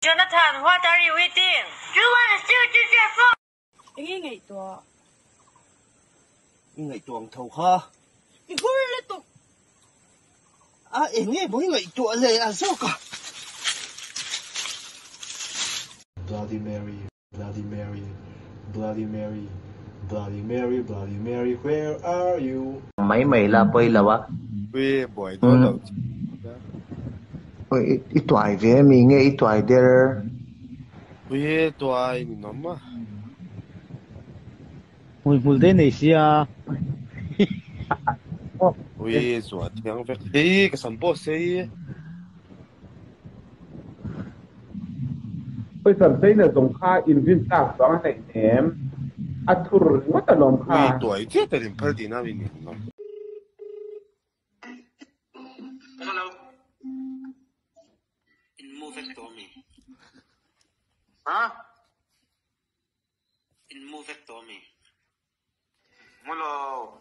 Jonathan, what are you eating? You want to steal to your phone? Ingin nga ito. ngay tuồng thầu kho Igul na to. à em nghe bố ngay tuồng lệ à sao cả Bloody Mary Bloody Mary Bloody Mary Bloody Mary Bloody Mary where are you mấy mày là bây là quá Ui, boy, to Ừ. itwai ve mi nge itwai der we twai mi no ma mul mul de nei sia we so tiang ve e ke san bo se pe san se na dong kha in vin ta sa nei nem athur kha ta na Huh? In Movectomy. Hello.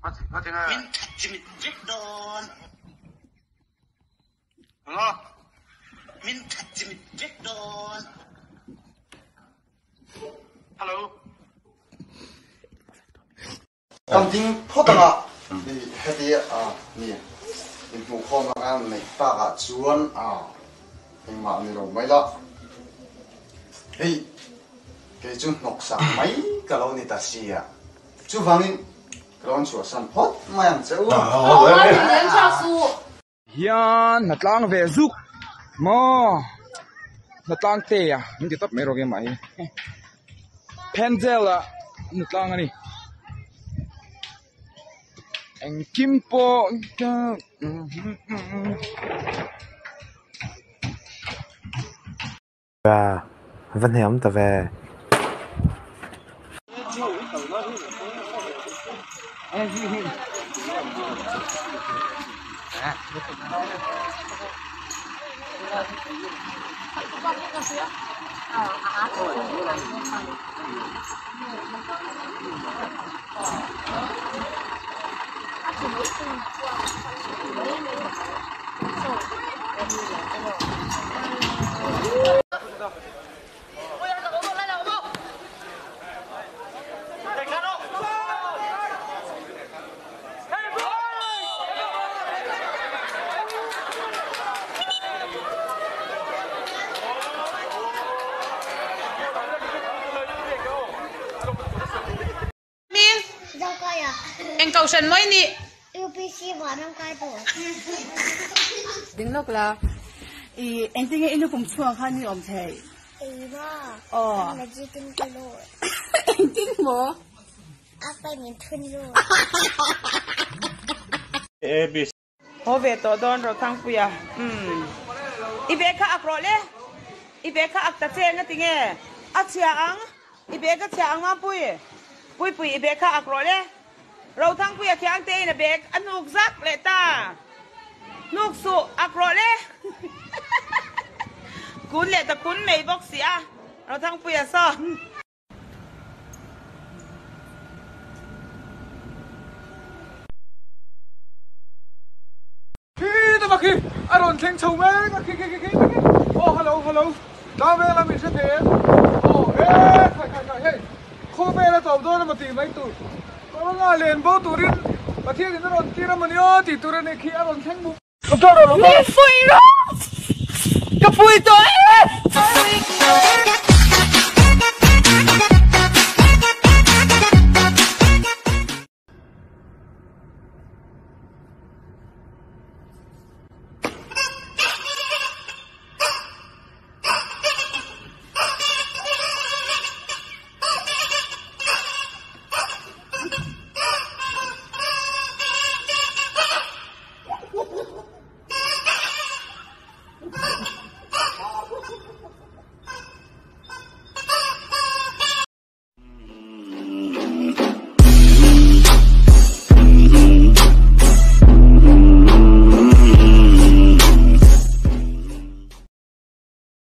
What? What in a? Min touch me don. Hello. Min touch me don. Hello. Tam ting pho tanga ni heti a ni in mu khom na an nei ta ga chuan a in ma ni ro mai la hei ke chu nok sa mai ka lo ni ta si ya chu wangin kron chu san phot mai ang cheu Hian na tlang ve zuk. Mo. Na tlang te ya. Hindi tap mero ge mai. Penzel a na tlang ani. Ang kimpo và, vẫn hẻm ta về. Min, Đâu coi à? anh cầu sân mới nị. UPC bỏ năm coi tuổi. Đừng lúc là. Ý, anh tính nghe inu cùng chuông khăn ni om thầy. Ý ba. Ờ. Là chỉ tin cái lỗi. Anh tính mo. Ác bay nhìn thun thang thang Khi. À ron theng chau me. Khi khi khi khi. Oh hello hello. Oh khai khai khai hey. 我他妈连包都扔，我天天在那扔，他妈尿的土里那黑啊，乱七八糟。我操！你废了！要废掉！